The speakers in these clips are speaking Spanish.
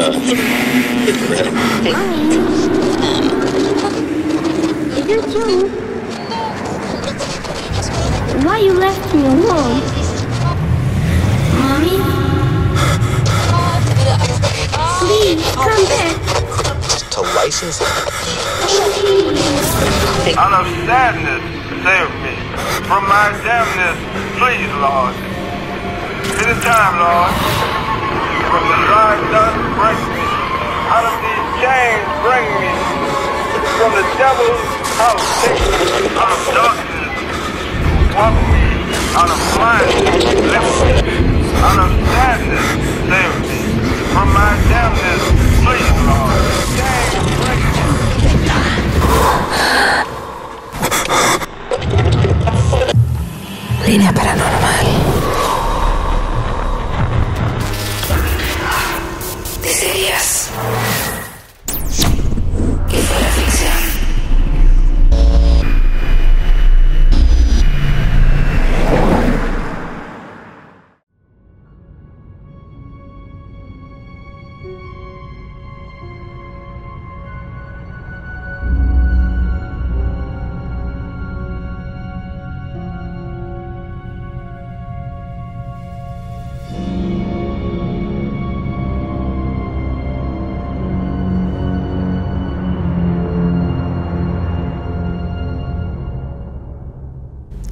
uh, Why you left me alone? Mommy? Please, come back. to license it. Out of sadness, save me. From my damnness, please, Lord. It is time, Lord. From the dry dust, break me. Out of these chains, bring me. From the devil's house. Out of darkness, walk me. Out of blindness, lift me. Out of sadness, save me.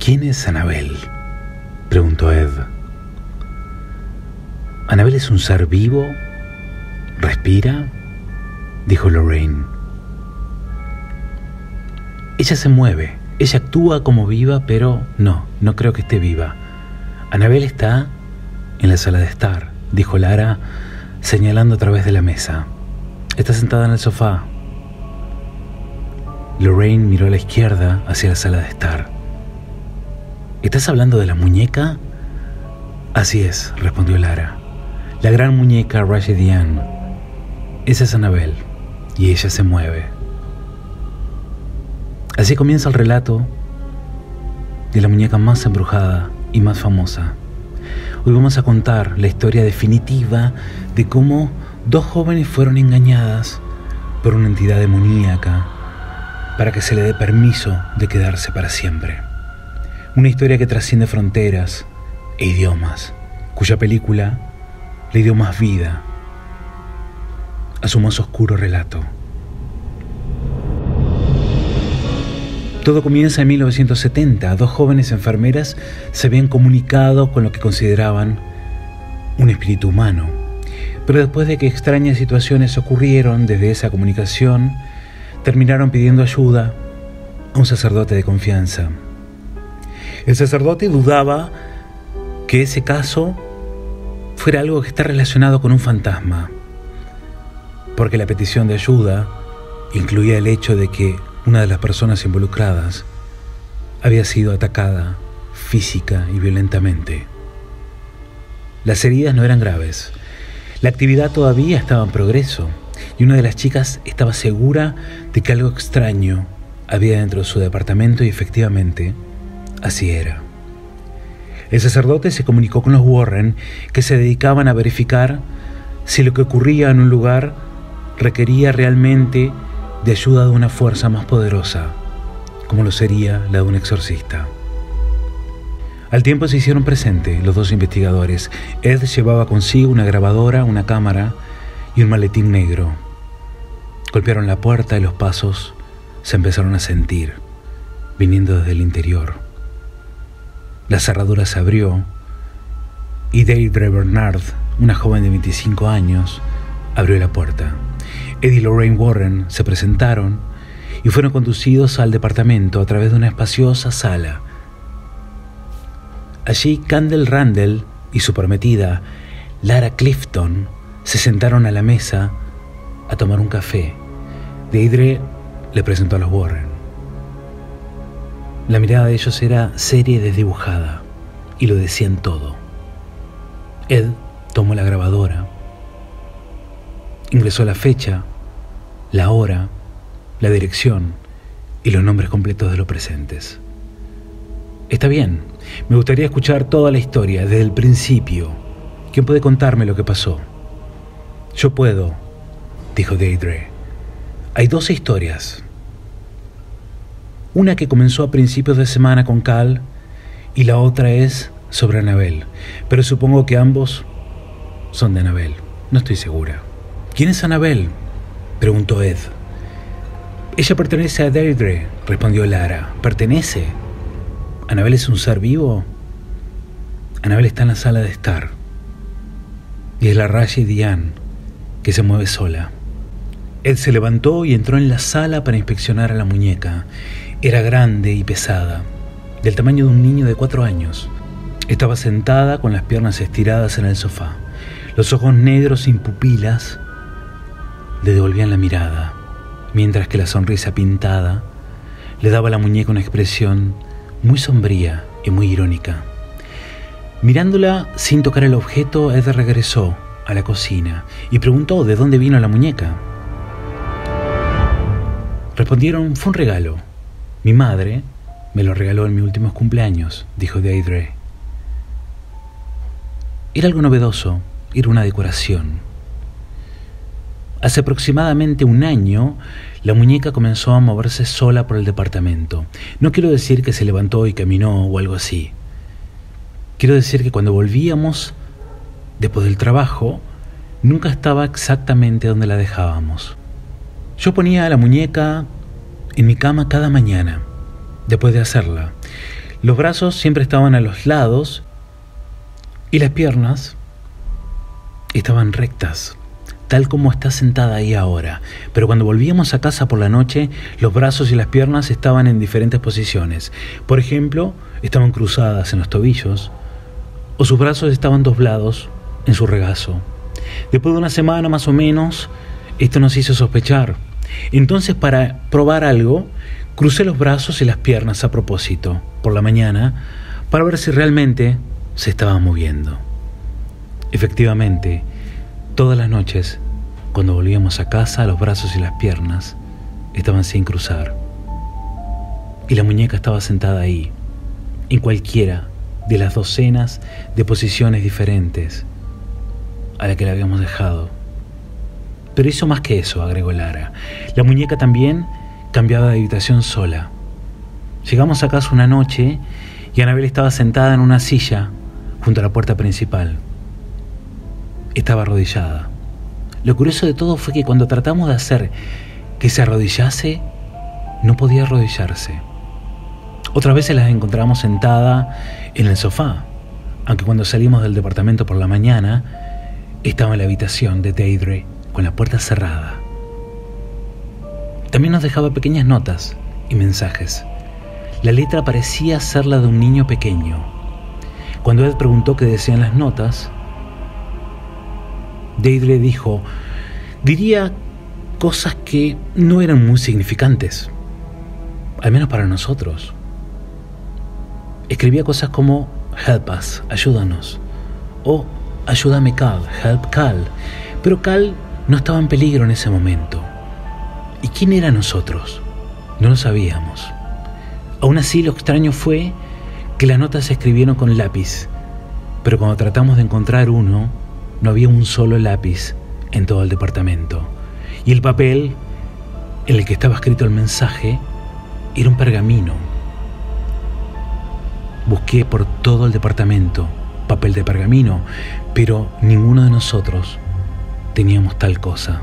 ¿Quién es Anabel? preguntó Ed. ¿Anabel es un ser vivo? ¿Respira? dijo Lorraine. Ella se mueve, ella actúa como viva, pero no, no creo que esté viva. Anabel está en la sala de estar, dijo Lara, señalando a través de la mesa. Está sentada en el sofá. Lorraine miró a la izquierda hacia la sala de estar. ¿Estás hablando de la muñeca? Así es, respondió Lara. La gran muñeca Rashedian. Esa es Anabel, y ella se mueve. Así comienza el relato de la muñeca más embrujada y más famosa. Hoy vamos a contar la historia definitiva de cómo dos jóvenes fueron engañadas por una entidad demoníaca para que se le dé permiso de quedarse para siempre. Una historia que trasciende fronteras e idiomas, cuya película le dio más vida a su más oscuro relato. Todo comienza en 1970. Dos jóvenes enfermeras se habían comunicado con lo que consideraban un espíritu humano. Pero después de que extrañas situaciones ocurrieron desde esa comunicación, terminaron pidiendo ayuda a un sacerdote de confianza. El sacerdote dudaba que ese caso fuera algo que está relacionado con un fantasma, porque la petición de ayuda incluía el hecho de que una de las personas involucradas había sido atacada física y violentamente. Las heridas no eran graves. La actividad todavía estaba en progreso y una de las chicas estaba segura de que algo extraño había dentro de su departamento y efectivamente así era. El sacerdote se comunicó con los Warren que se dedicaban a verificar si lo que ocurría en un lugar requería realmente de ayuda de una fuerza más poderosa, como lo sería la de un exorcista. Al tiempo se hicieron presentes los dos investigadores. Ed llevaba consigo una grabadora, una cámara y un maletín negro. Golpearon la puerta y los pasos se empezaron a sentir, viniendo desde el interior. La cerradura se abrió y Deidre Bernard, una joven de 25 años, abrió la puerta. Ed y Lorraine Warren se presentaron y fueron conducidos al departamento a través de una espaciosa sala. Allí Candle Randall y su prometida, Lara Clifton, se sentaron a la mesa a tomar un café. Deidre le presentó a los Warren. La mirada de ellos era seria y desdibujada, y lo decían todo. Ed tomó la grabadora, ingresó la fecha, la hora, la dirección y los nombres completos de los presentes. Está bien, me gustaría escuchar toda la historia desde el principio. ¿Quién puede contarme lo que pasó? Yo puedo, dijo Deidre. Hay dos historias. Una que comenzó a principios de semana con Cal y la otra es sobre Anabel. Pero supongo que ambos son de Anabel. No estoy segura. ¿Quién es Anabel? preguntó Ed. Ella pertenece a Deirdre, respondió Lara. ¿Pertenece? ¿Anabel es un ser vivo? Anabel está en la sala de estar. Y es la Raya y Diane, que se mueve sola. Ed se levantó y entró en la sala para inspeccionar a la muñeca. Era grande y pesada, del tamaño de un niño de cuatro años. Estaba sentada con las piernas estiradas en el sofá. Los ojos negros sin pupilas le devolvían la mirada, mientras que la sonrisa pintada le daba a la muñeca una expresión muy sombría y muy irónica. Mirándola sin tocar el objeto, Ed regresó a la cocina y preguntó de dónde vino la muñeca. Respondieron, fue un regalo. Mi madre me lo regaló en mis últimos cumpleaños, dijo Deidre. Era algo novedoso, era una decoración. Hace aproximadamente un año, la muñeca comenzó a moverse sola por el departamento. No quiero decir que se levantó y caminó o algo así. Quiero decir que cuando volvíamos, después del trabajo, nunca estaba exactamente donde la dejábamos. Yo ponía a la muñeca en mi cama cada mañana, después de hacerla. Los brazos siempre estaban a los lados y las piernas estaban rectas, tal como está sentada ahí ahora. Pero cuando volvíamos a casa por la noche, los brazos y las piernas estaban en diferentes posiciones. Por ejemplo, estaban cruzadas en los tobillos o sus brazos estaban doblados en su regazo. Después de una semana más o menos, esto nos hizo sospechar. Entonces, para probar algo, crucé los brazos y las piernas a propósito, por la mañana, para ver si realmente se estaba moviendo. Efectivamente, todas las noches, cuando volvíamos a casa, los brazos y las piernas estaban sin cruzar. Y la muñeca estaba sentada ahí, en cualquiera de las docenas de posiciones diferentes a la que la habíamos dejado. Pero hizo más que eso, agregó Lara. La muñeca también cambiaba de habitación sola. Llegamos a casa una noche y Anabel estaba sentada en una silla junto a la puerta principal. Estaba arrodillada. Lo curioso de todo fue que cuando tratamos de hacer que se arrodillase, no podía arrodillarse. Otras veces la encontramos sentada en el sofá, aunque cuando salimos del departamento por la mañana, estaba en la habitación de Deidre con la puerta cerrada. También nos dejaba pequeñas notas y mensajes. La letra parecía ser la de un niño pequeño. Cuando Ed preguntó qué decían las notas, Deidre dijo, diría cosas que no eran muy significantes, al menos para nosotros. Escribía cosas como Help us, ayúdanos, o Ayúdame Cal, Help Cal, pero Cal no estaba en peligro en ese momento. ¿Y quién era nosotros? No lo sabíamos. Aún así lo extraño fue que las notas se escribieron con lápiz, pero cuando tratamos de encontrar uno, no había un solo lápiz en todo el departamento. Y el papel en el que estaba escrito el mensaje era un pergamino. Busqué por todo el departamento papel de pergamino, pero ninguno de nosotros teníamos tal cosa.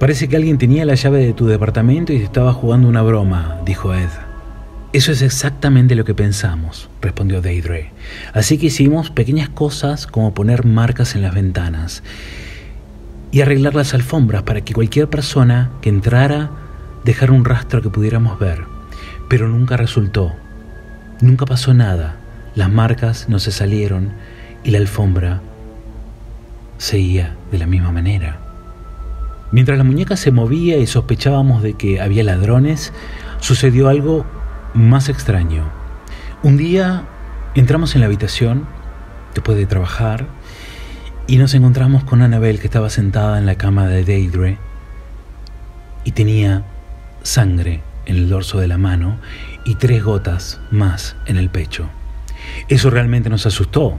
Parece que alguien tenía la llave de tu departamento y estaba jugando una broma, dijo Ed. Eso es exactamente lo que pensamos, respondió Deidre. Así que hicimos pequeñas cosas como poner marcas en las ventanas y arreglar las alfombras para que cualquier persona que entrara dejara un rastro que pudiéramos ver. Pero nunca resultó. Nunca pasó nada. Las marcas no se salieron y la alfombra seguía de la misma manera. Mientras la muñeca se movía y sospechábamos de que había ladrones, sucedió algo más extraño. Un día entramos en la habitación, después de trabajar, y nos encontramos con Annabel que estaba sentada en la cama de Deidre y tenía sangre en el dorso de la mano y tres gotas más en el pecho. Eso realmente nos asustó,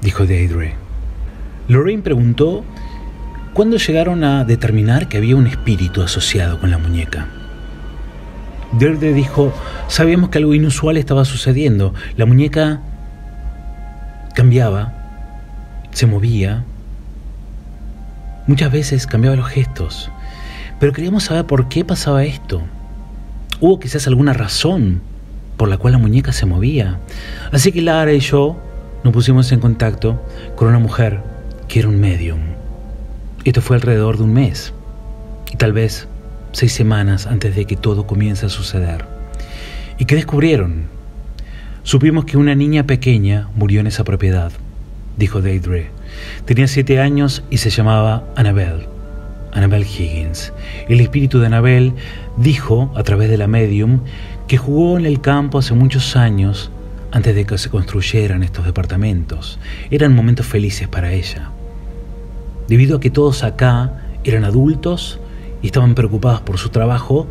dijo Deidre. Lorraine preguntó ¿Cuándo llegaron a determinar que había un espíritu asociado con la muñeca? Deirdre dijo, sabíamos que algo inusual estaba sucediendo. La muñeca cambiaba, se movía, muchas veces cambiaba los gestos, pero queríamos saber por qué pasaba esto. Hubo quizás alguna razón por la cual la muñeca se movía. Así que Lara y yo nos pusimos en contacto con una mujer que era un medium. Esto fue alrededor de un mes y tal vez seis semanas antes de que todo comience a suceder. ¿Y qué descubrieron? Supimos que una niña pequeña murió en esa propiedad, dijo Deidre. Tenía siete años y se llamaba Annabelle. Annabelle Higgins. El espíritu de Annabelle dijo, a través de la medium, que jugó en el campo hace muchos años antes de que se construyeran estos departamentos. Eran momentos felices para ella. Debido a que todos acá eran adultos y estaban preocupados por su trabajo,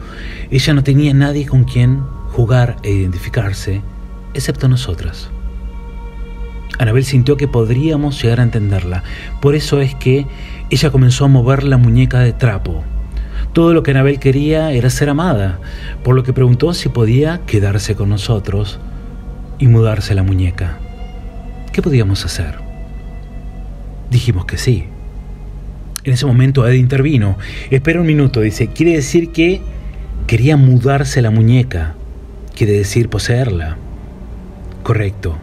ella no tenía nadie con quien jugar e identificarse, excepto nosotras. Anabel sintió que podríamos llegar a entenderla. Por eso es que ella comenzó a mover la muñeca de trapo. Todo lo que Anabel quería era ser amada, por lo que preguntó si podía quedarse con nosotros y mudarse la muñeca. ¿Qué podíamos hacer? Dijimos que sí. En ese momento Ed intervino. Espera un minuto, dice. Quiere decir que quería mudarse la muñeca. Quiere decir poseerla. Correcto.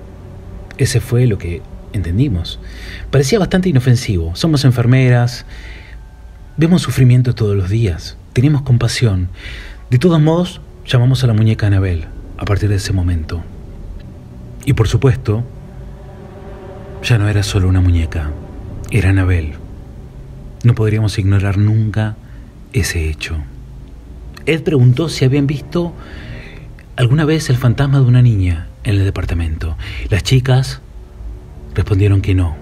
Ese fue lo que entendimos. Parecía bastante inofensivo. Somos enfermeras. Vemos sufrimiento todos los días. Tenemos compasión. De todos modos, llamamos a la muñeca Anabel a partir de ese momento. Y por supuesto, ya no era solo una muñeca, era Anabel. No podríamos ignorar nunca ese hecho. Ed preguntó si habían visto alguna vez el fantasma de una niña en el departamento. Las chicas respondieron que no.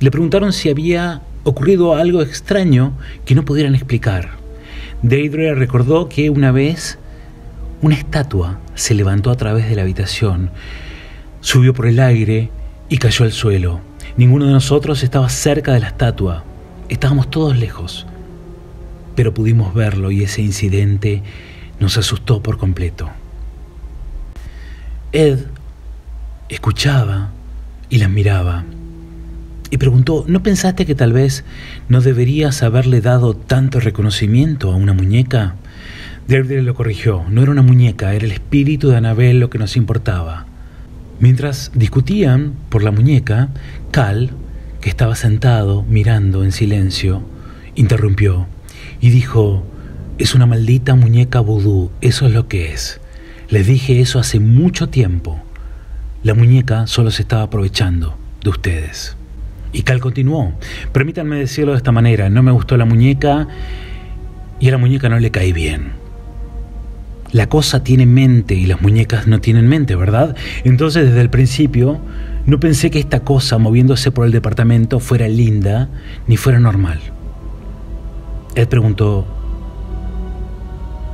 Le preguntaron si había ocurrido algo extraño que no pudieran explicar. Deidre recordó que una vez una estatua se levantó a través de la habitación, subió por el aire y cayó al suelo. Ninguno de nosotros estaba cerca de la estatua, estábamos todos lejos, pero pudimos verlo y ese incidente nos asustó por completo. Ed escuchaba y las miraba y preguntó, ¿no pensaste que tal vez no deberías haberle dado tanto reconocimiento a una muñeca? Deirdre lo corrigió, no era una muñeca, era el espíritu de Anabel lo que nos importaba. Mientras discutían por la muñeca, Cal, que estaba sentado mirando en silencio, interrumpió y dijo, es una maldita muñeca vudú, eso es lo que es. Les dije eso hace mucho tiempo. La muñeca solo se estaba aprovechando de ustedes. Y Cal continuó, permítanme decirlo de esta manera, no me gustó la muñeca y a la muñeca no le caí bien la cosa tiene mente y las muñecas no tienen mente, ¿verdad? Entonces desde el principio no pensé que esta cosa moviéndose por el departamento fuera linda ni fuera normal. Él preguntó,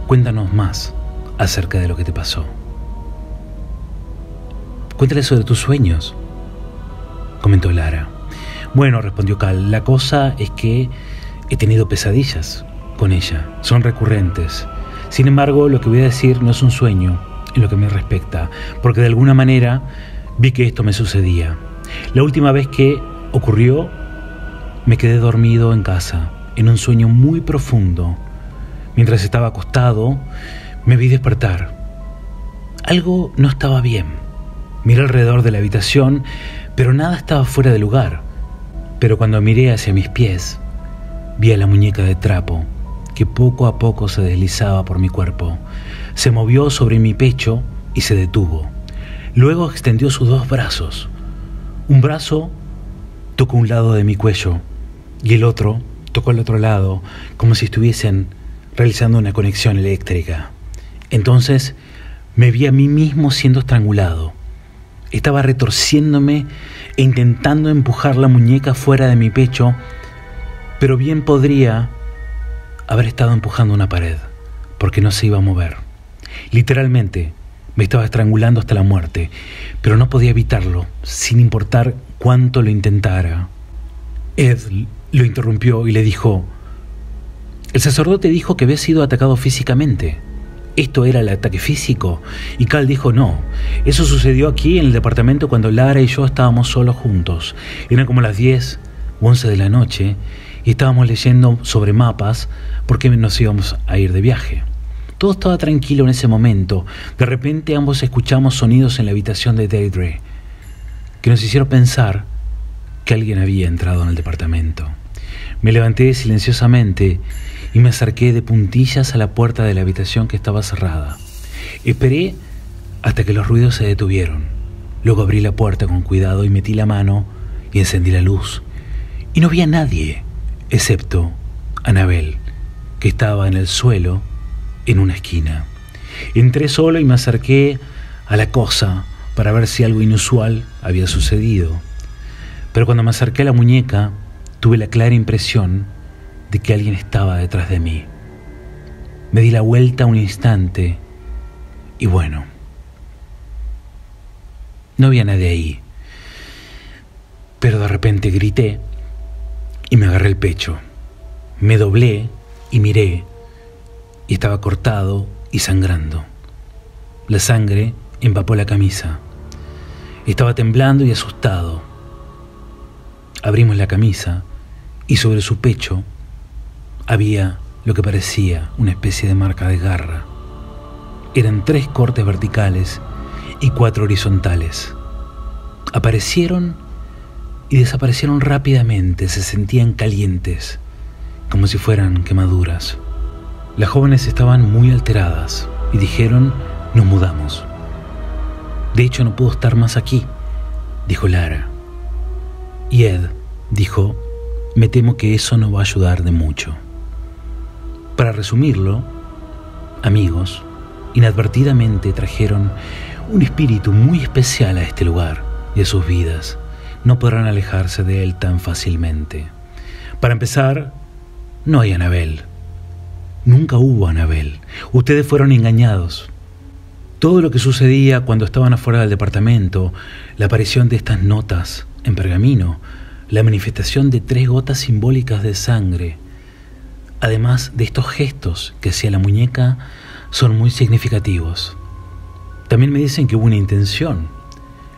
cuéntanos más acerca de lo que te pasó. Cuéntale sobre tus sueños, comentó Lara. Bueno, respondió Cal, la cosa es que he tenido pesadillas con ella, son recurrentes sin embargo, lo que voy a decir no es un sueño en lo que me respecta, porque de alguna manera vi que esto me sucedía. La última vez que ocurrió, me quedé dormido en casa, en un sueño muy profundo. Mientras estaba acostado, me vi despertar. Algo no estaba bien. Miré alrededor de la habitación, pero nada estaba fuera de lugar. Pero cuando miré hacia mis pies, vi a la muñeca de trapo que poco a poco se deslizaba por mi cuerpo. Se movió sobre mi pecho y se detuvo. Luego extendió sus dos brazos. Un brazo tocó un lado de mi cuello y el otro tocó el otro lado, como si estuviesen realizando una conexión eléctrica. Entonces me vi a mí mismo siendo estrangulado. Estaba retorciéndome e intentando empujar la muñeca fuera de mi pecho, pero bien podría haber estado empujando una pared, porque no se iba a mover. Literalmente, me estaba estrangulando hasta la muerte, pero no podía evitarlo, sin importar cuánto lo intentara. Ed lo interrumpió y le dijo, el sacerdote dijo que había sido atacado físicamente. ¿Esto era el ataque físico? Y Cal dijo no. Eso sucedió aquí en el departamento cuando Lara y yo estábamos solos juntos. Eran como las 10 o 11 de la noche y estábamos leyendo sobre mapas porque nos íbamos a ir de viaje. Todo estaba tranquilo en ese momento. De repente ambos escuchamos sonidos en la habitación de Deidre que nos hicieron pensar que alguien había entrado en el departamento. Me levanté silenciosamente y me acerqué de puntillas a la puerta de la habitación que estaba cerrada. Esperé hasta que los ruidos se detuvieron. Luego abrí la puerta con cuidado y metí la mano y encendí la luz. Y no vi a nadie, excepto Anabel, que estaba en el suelo en una esquina. Entré solo y me acerqué a la cosa para ver si algo inusual había sucedido. Pero cuando me acerqué a la muñeca, tuve la clara impresión de que alguien estaba detrás de mí. Me di la vuelta un instante y bueno, no había nadie ahí. Pero de repente grité y me agarré el pecho. Me doblé y miré y estaba cortado y sangrando. La sangre empapó la camisa. Estaba temblando y asustado. Abrimos la camisa y sobre su pecho había lo que parecía una especie de marca de garra. Eran tres cortes verticales y cuatro horizontales. Aparecieron y desaparecieron rápidamente, se sentían calientes, como si fueran quemaduras. Las jóvenes estaban muy alteradas y dijeron, nos mudamos. De hecho, no puedo estar más aquí, dijo Lara. Y Ed dijo, me temo que eso no va a ayudar de mucho. Para resumirlo, amigos, inadvertidamente trajeron un espíritu muy especial a este lugar y a sus vidas. No podrán alejarse de él tan fácilmente. Para empezar, no hay Anabel. Nunca hubo Anabel. Ustedes fueron engañados. Todo lo que sucedía cuando estaban afuera del departamento, la aparición de estas notas en pergamino, la manifestación de tres gotas simbólicas de sangre, además de estos gestos que hacía la muñeca, son muy significativos. También me dicen que hubo una intención,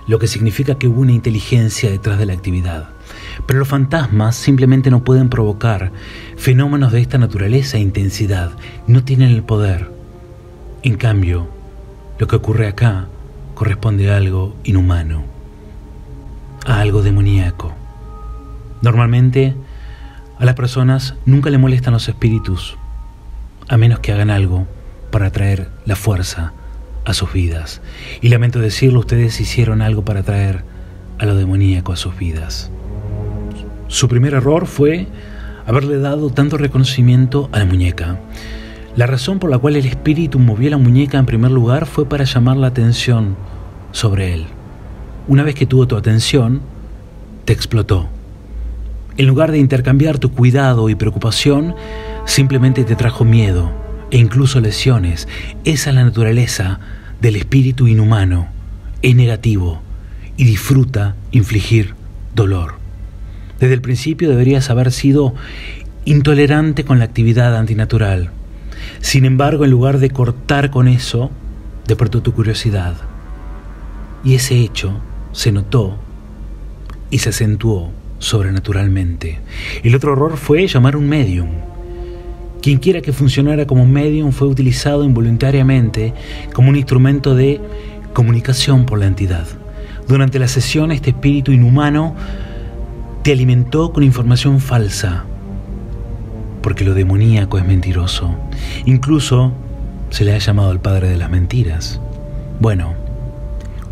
lo que significa que hubo una inteligencia detrás de la actividad. Pero los fantasmas simplemente no pueden provocar fenómenos de esta naturaleza e intensidad, no tienen el poder. En cambio, lo que ocurre acá corresponde a algo inhumano, a algo demoníaco. Normalmente a las personas nunca le molestan los espíritus, a menos que hagan algo para traer la fuerza a sus vidas. Y lamento decirlo, ustedes hicieron algo para traer a lo demoníaco a sus vidas. Su primer error fue haberle dado tanto reconocimiento a la muñeca. La razón por la cual el espíritu movió la muñeca en primer lugar fue para llamar la atención sobre él. Una vez que tuvo tu atención, te explotó. En lugar de intercambiar tu cuidado y preocupación, simplemente te trajo miedo e incluso lesiones. Esa es la naturaleza del espíritu inhumano. Es negativo y disfruta infligir dolor. Desde el principio deberías haber sido intolerante con la actividad antinatural. Sin embargo, en lugar de cortar con eso, despertó tu curiosidad. Y ese hecho se notó y se acentuó sobrenaturalmente. El otro error fue llamar un medium. Quien quiera que funcionara como medium fue utilizado involuntariamente como un instrumento de comunicación por la entidad. Durante la sesión, este espíritu inhumano te alimentó con información falsa, porque lo demoníaco es mentiroso. Incluso se le ha llamado el padre de las mentiras. Bueno,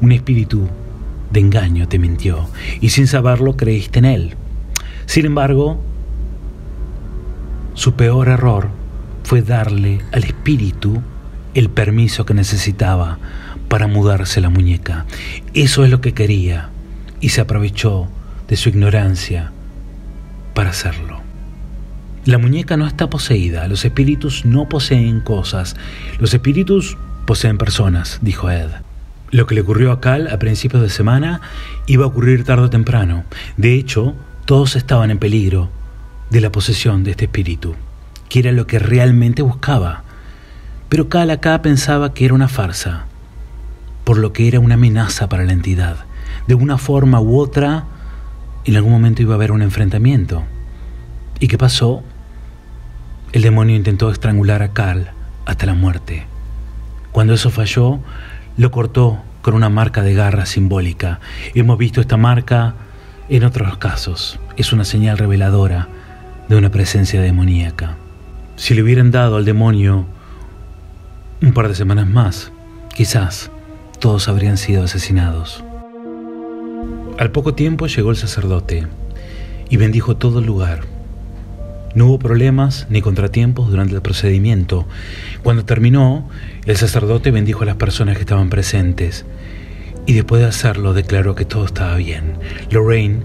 un espíritu de engaño te mintió y sin saberlo creíste en él. Sin embargo, su peor error fue darle al espíritu el permiso que necesitaba para mudarse la muñeca. Eso es lo que quería y se aprovechó de su ignorancia para hacerlo. La muñeca no está poseída, los espíritus no poseen cosas, los espíritus poseen personas, dijo Ed. Lo que le ocurrió a Cal a principios de semana iba a ocurrir tarde o temprano. De hecho, todos estaban en peligro de la posesión de este espíritu, que era lo que realmente buscaba. Pero Kalaka pensaba que era una farsa, por lo que era una amenaza para la entidad. De una forma u otra, en algún momento iba a haber un enfrentamiento. ¿Y qué pasó? El demonio intentó estrangular a Carl hasta la muerte. Cuando eso falló, lo cortó con una marca de garra simbólica. Hemos visto esta marca en otros casos. Es una señal reveladora de una presencia demoníaca. Si le hubieran dado al demonio un par de semanas más, quizás todos habrían sido asesinados. Al poco tiempo llegó el sacerdote y bendijo todo el lugar. No hubo problemas ni contratiempos durante el procedimiento. Cuando terminó, el sacerdote bendijo a las personas que estaban presentes y después de hacerlo declaró que todo estaba bien. Lorraine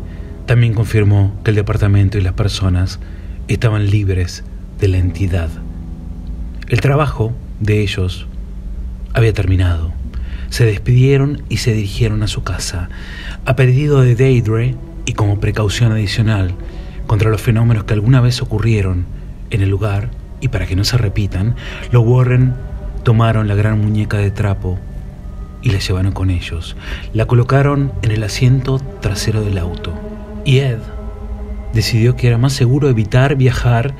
también confirmó que el departamento y las personas estaban libres de la entidad. El trabajo de ellos había terminado. Se despidieron y se dirigieron a su casa. A pedido de Deidre y como precaución adicional contra los fenómenos que alguna vez ocurrieron en el lugar y para que no se repitan, los Warren tomaron la gran muñeca de trapo y la llevaron con ellos. La colocaron en el asiento trasero del auto. Y Ed decidió que era más seguro evitar viajar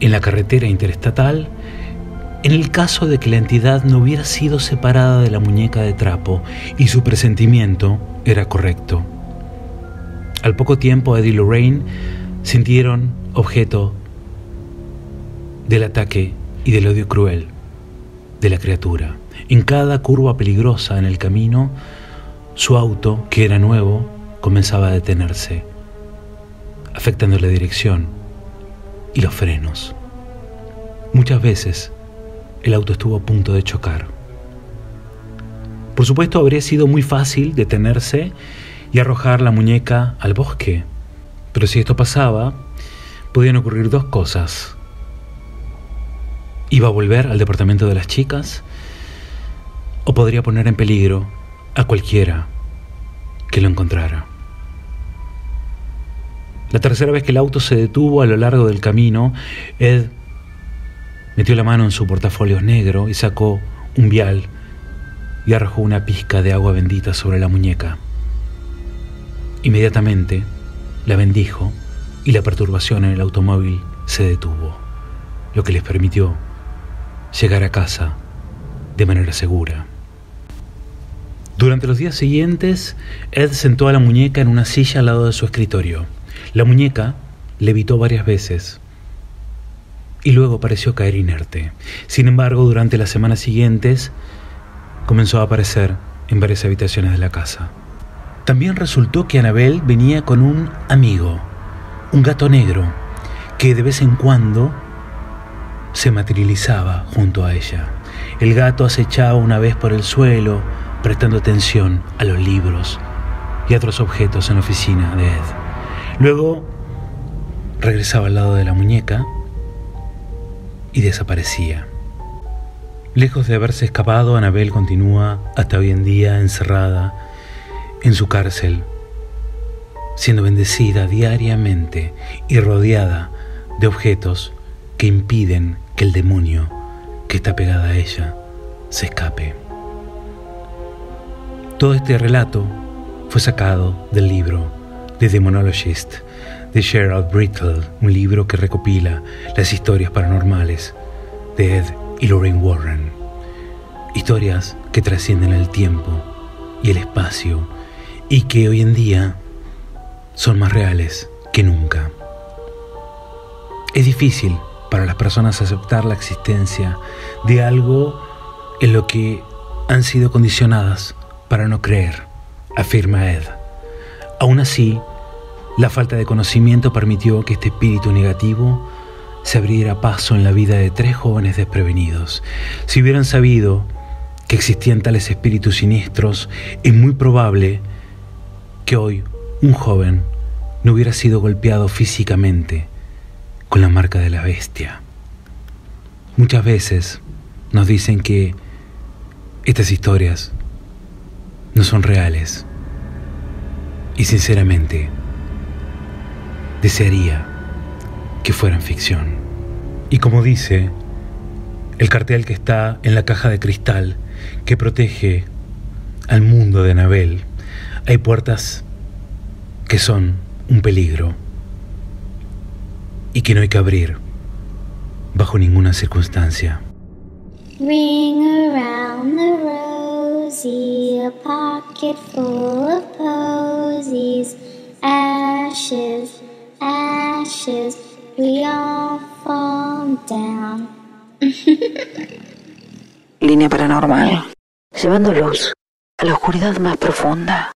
en la carretera interestatal en el caso de que la entidad no hubiera sido separada de la muñeca de trapo y su presentimiento era correcto. Al poco tiempo, Ed y Lorraine sintieron objeto del ataque y del odio cruel de la criatura. En cada curva peligrosa en el camino, su auto, que era nuevo, comenzaba a detenerse, afectando la dirección y los frenos. Muchas veces el auto estuvo a punto de chocar. Por supuesto, habría sido muy fácil detenerse y arrojar la muñeca al bosque, pero si esto pasaba, podían ocurrir dos cosas. Iba a volver al departamento de las chicas o podría poner en peligro a cualquiera que lo encontrara. La tercera vez que el auto se detuvo a lo largo del camino, Ed metió la mano en su portafolio negro y sacó un vial y arrojó una pizca de agua bendita sobre la muñeca. Inmediatamente la bendijo y la perturbación en el automóvil se detuvo, lo que les permitió llegar a casa de manera segura. Durante los días siguientes, Ed sentó a la muñeca en una silla al lado de su escritorio. La muñeca levitó varias veces y luego pareció caer inerte. Sin embargo, durante las semanas siguientes, comenzó a aparecer en varias habitaciones de la casa. También resultó que Anabel venía con un amigo, un gato negro, que de vez en cuando se materializaba junto a ella. El gato acechaba una vez por el suelo, prestando atención a los libros y a otros objetos en la oficina de Ed. Luego regresaba al lado de la muñeca y desaparecía. Lejos de haberse escapado, Anabel continúa hasta hoy en día encerrada en su cárcel, siendo bendecida diariamente y rodeada de objetos que impiden que el demonio que está pegada a ella se escape. Todo este relato fue sacado del libro The Demonologist de Gerald Brittle, un libro que recopila las historias paranormales de Ed y Lorraine Warren. Historias que trascienden el tiempo y el espacio y que hoy en día son más reales que nunca. Es difícil para las personas aceptar la existencia de algo en lo que han sido condicionadas para no creer, afirma Ed. Aún así, la falta de conocimiento permitió que este espíritu negativo se abriera paso en la vida de tres jóvenes desprevenidos. Si hubieran sabido que existían tales espíritus siniestros, es muy probable que hoy un joven no hubiera sido golpeado físicamente con la marca de la bestia. Muchas veces nos dicen que estas historias no son reales. Y sinceramente, desearía que fueran ficción. Y como dice el cartel que está en la caja de cristal que protege al mundo de Anabel, hay puertas que son un peligro y que no hay que abrir bajo ninguna circunstancia. Ring around the a pocket full of posies, ashes, ashes, we all fall down. Línea paranormal. Llevando luz a la oscuridad más profunda.